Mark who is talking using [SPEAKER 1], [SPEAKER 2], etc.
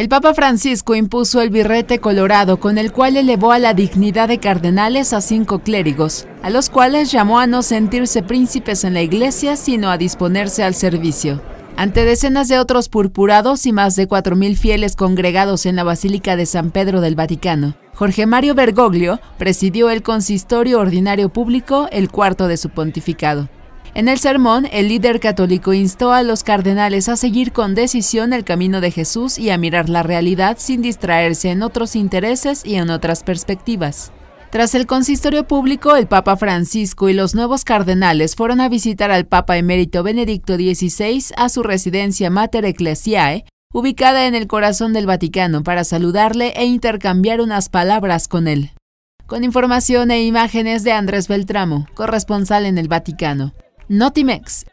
[SPEAKER 1] El Papa Francisco impuso el birrete colorado con el cual elevó a la dignidad de cardenales a cinco clérigos, a los cuales llamó a no sentirse príncipes en la iglesia, sino a disponerse al servicio. Ante decenas de otros purpurados y más de 4.000 fieles congregados en la Basílica de San Pedro del Vaticano, Jorge Mario Bergoglio presidió el consistorio ordinario público el cuarto de su pontificado. En el sermón, el líder católico instó a los cardenales a seguir con decisión el camino de Jesús y a mirar la realidad sin distraerse en otros intereses y en otras perspectivas. Tras el consistorio público, el Papa Francisco y los nuevos cardenales fueron a visitar al Papa emérito Benedicto XVI a su residencia Mater Ecclesiae, ubicada en el corazón del Vaticano, para saludarle e intercambiar unas palabras con él. Con información e imágenes de Andrés Beltramo, corresponsal en el Vaticano. Notimex.